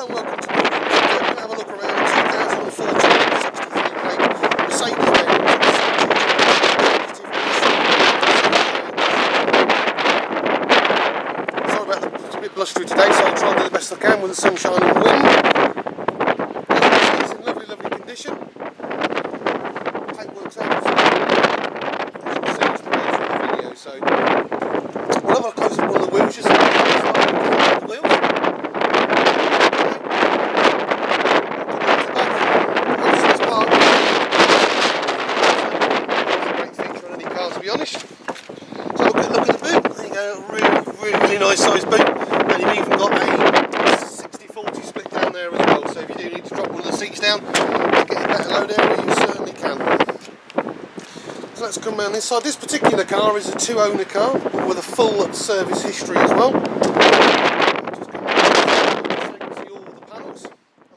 Hello welcome to Today we're have a look around the 2014 63 plate Mercedes-Benz Sorry about the, it's a bit blustery today so I'll try and do the best I can with the sunshine and wind. It's in lovely, lovely condition. Out. You it's the video, so we'll have a close up on the wheels just the wheels. to be honest. So look at, look at the boot. There you go, really, really, nice size boot. And you've even got a 60-40 split down there as well. So if you do need to drop one of the seats down, get a better load area, you certainly can. So let's come around this side. This particular car is a two-owner car with a full service history as well. Just come around so you can see all the panels. And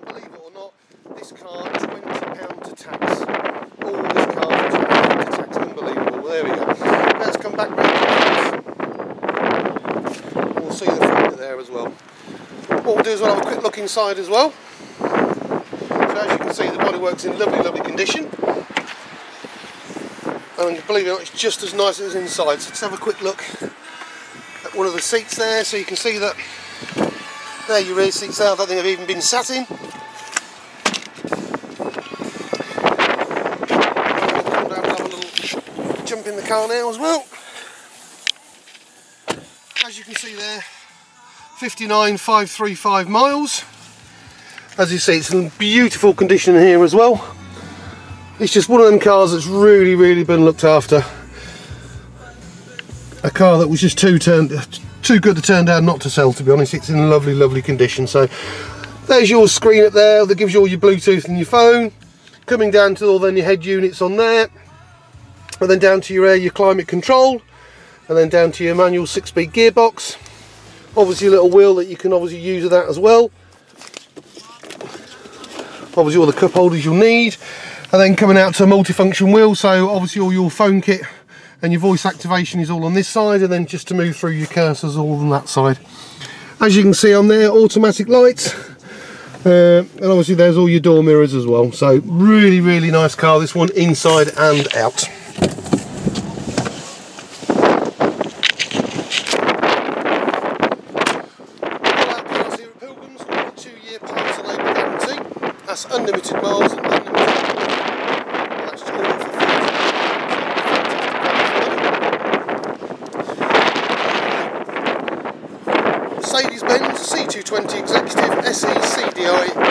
believe it or not, this car £20 to tax. All this car for £20 to tax. Unbelievable. Well, there we go. Let's come back round. We'll see the front there as well. What we'll do is we'll have a quick look inside as well. So as you can see, the bodywork's in lovely, lovely condition. And believe it or not, it's just as nice as inside. So let's have a quick look at one of the seats there, so you can see that there your rear seats are. I don't think they've even been sat in. Jump in the car now as well. As you can see there, 59,535 miles. As you see, it's in beautiful condition here as well. It's just one of them cars that's really, really been looked after. A car that was just too turned, too good to turn down not to sell, to be honest. It's in lovely, lovely condition. So there's your screen up there that gives you all your Bluetooth and your phone. Coming down to all then your head units on there. And then down to your air, your climate control. And then down to your manual six-speed gearbox. Obviously a little wheel that you can obviously use with that as well. Obviously all the cup holders you'll need. And then coming out to a multifunction wheel so obviously all your phone kit and your voice activation is all on this side and then just to move through your cursors all on that side. As you can see on there automatic lights. Uh, and obviously there's all your door mirrors as well. So really really nice car this one inside and out That's unlimited miles and unlimited that's all for Mercedes-Benz C220 Executive SE CDI